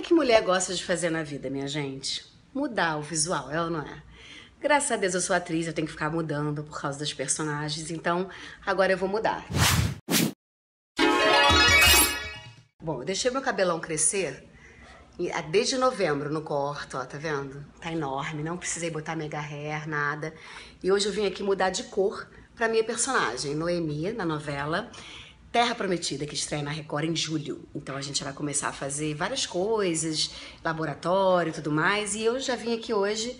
que, que mulher gosta de fazer na vida, minha gente? Mudar o visual, é ou não é? Graças a Deus eu sou atriz, eu tenho que ficar mudando por causa dos personagens, então agora eu vou mudar. Bom, eu deixei meu cabelão crescer ah, desde novembro no corto, ó, tá vendo? Tá enorme, não precisei botar mega hair, nada. E hoje eu vim aqui mudar de cor pra minha personagem, Noemi, na novela. Terra Prometida, que estreia na Record em julho. Então a gente vai começar a fazer várias coisas, laboratório e tudo mais. E eu já vim aqui hoje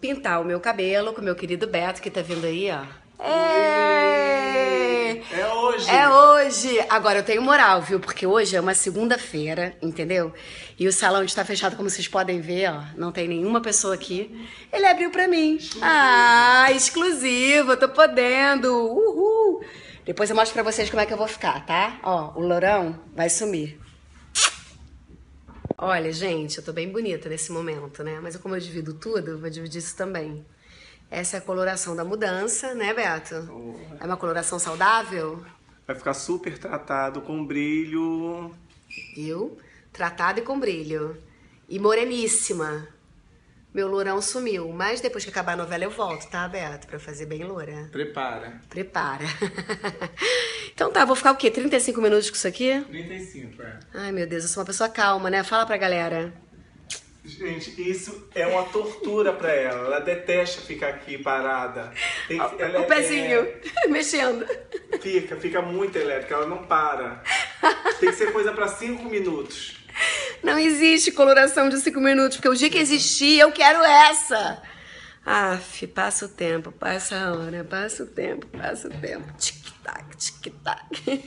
pintar o meu cabelo com o meu querido Beto, que tá vindo aí, ó. É, é hoje! É hoje! Agora eu tenho moral, viu? Porque hoje é uma segunda-feira, entendeu? E o salão está fechado, como vocês podem ver, ó. Não tem nenhuma pessoa aqui. Ele abriu pra mim. Ah, exclusivo, eu tô podendo! Uhul! Depois eu mostro pra vocês como é que eu vou ficar, tá? Ó, o lourão vai sumir. Olha, gente, eu tô bem bonita nesse momento, né? Mas como eu divido tudo, eu vou dividir isso também. Essa é a coloração da mudança, né, Beto? Oh. É uma coloração saudável? Vai ficar super tratado, com brilho. Viu? Tratado e com brilho. E moreníssima. Meu lourão sumiu, mas depois que acabar a novela eu volto, tá, Beto? Pra fazer bem loura. Prepara. Prepara. então tá, vou ficar o quê? 35 minutos com isso aqui? 35, é. Ai, meu Deus, eu sou uma pessoa calma, né? Fala pra galera. Gente, isso é uma tortura pra ela. Ela detesta ficar aqui parada. Tem, o, o pezinho é... mexendo. Fica, fica muito elétrica, ela não para. Tem que ser coisa pra 5 minutos. Não existe coloração de cinco minutos, porque o dia que existir, eu quero essa. Aff, passa o tempo, passa a hora, passa o tempo, passa o tempo. Tic-tac, tic-tac.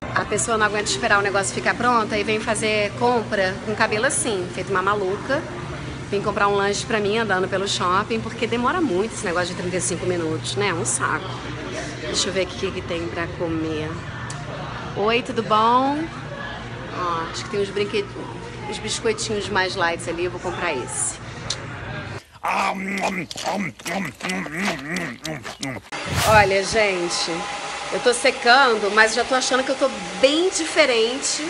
A pessoa não aguenta esperar o negócio ficar pronto e vem fazer compra com cabelo assim, feito uma maluca. Vim comprar um lanche pra mim andando pelo shopping, porque demora muito esse negócio de 35 minutos, né? Um saco. Deixa eu ver o que tem pra comer. Oi, tudo bom? Tem uns brinquedos, os biscoitinhos mais light ali, eu vou comprar esse. Olha, gente, eu tô secando, mas já tô achando que eu tô bem diferente.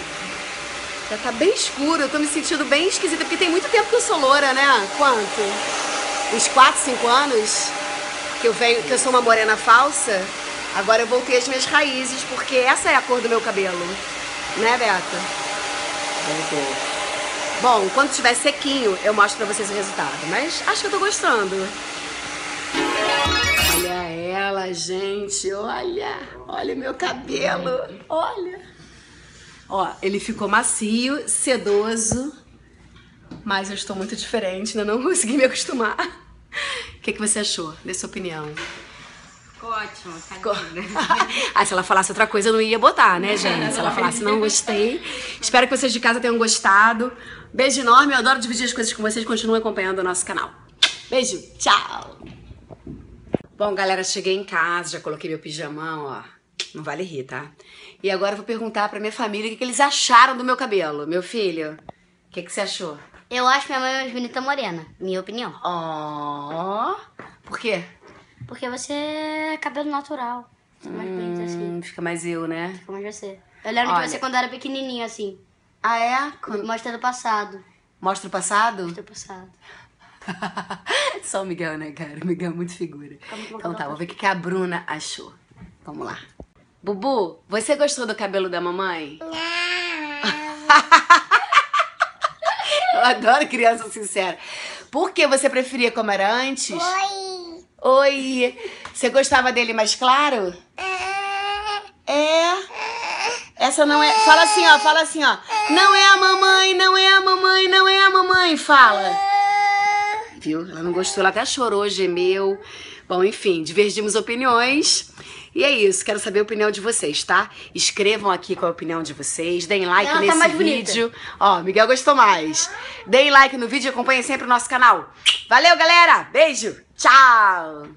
Já tá bem escuro, eu tô me sentindo bem esquisita, porque tem muito tempo que eu sou loura, né? Quanto? Uns 4, 5 anos que eu venho, que eu sou uma morena falsa. Agora eu voltei às minhas raízes, porque essa é a cor do meu cabelo. Né, Beata? Bom, quando tiver sequinho, eu mostro pra vocês o resultado. Mas acho que eu tô gostando. Olha ela, gente. Olha. Olha meu cabelo. Olha. Ó, ele ficou macio, sedoso. Mas eu estou muito diferente, ainda não consegui me acostumar. O que, que você achou? Dê sua opinião. Ótimo, tá ah, se ela falasse outra coisa, eu não ia botar, né, gente? Se ela falasse não gostei. Espero que vocês de casa tenham gostado. Beijo enorme, eu adoro dividir as coisas com vocês. Continuem acompanhando o nosso canal. Beijo, tchau! Bom, galera, cheguei em casa, já coloquei meu pijamão, ó. Não vale rir, tá? E agora eu vou perguntar pra minha família o que, que eles acharam do meu cabelo. Meu filho, o que, que você achou? Eu acho minha mãe mais bonita morena, minha opinião. Ó, oh, por quê? Porque você é cabelo natural. Fica mais hum, bonito assim. Fica mais eu, né? Fica mais você. Eu lembro Olha. de você quando era pequenininho assim. Ah, é? Quando... Mostra do passado. Mostra o passado? Mostra o passado. Só o Miguel, né, cara? O Miguel é muito figura. Então tá, vou ver o que a Bruna achou. Vamos lá. Bubu, você gostou do cabelo da mamãe? Não. Eu adoro criança sincera. Por que você preferia como era antes? Oi. Oi, você gostava dele mais claro? É. Essa não é. Fala assim, ó, fala assim, ó. Não é a mamãe, não é a mamãe, não é a mamãe. Fala. Viu? Ela não gostou, ela até chorou, gemeu. Bom, enfim, divergimos opiniões. E é isso, quero saber a opinião de vocês, tá? Escrevam aqui qual é a opinião de vocês, deem like Ela tá nesse tá vídeo. Bonita. Ó, Miguel gostou mais. Deem like no vídeo e acompanhem sempre o nosso canal. Valeu, galera! Beijo! Tchau!